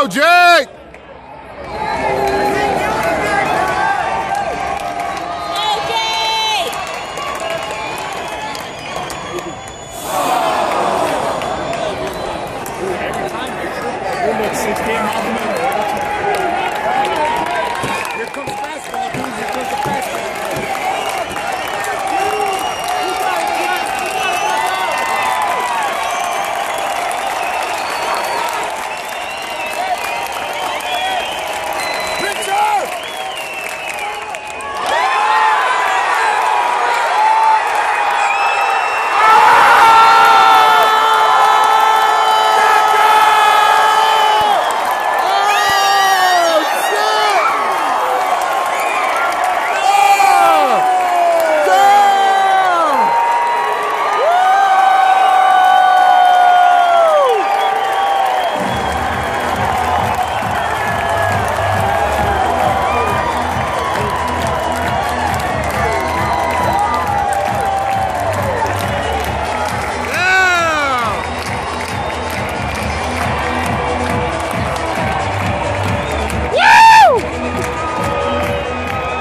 go, Jake! Here comes fastball,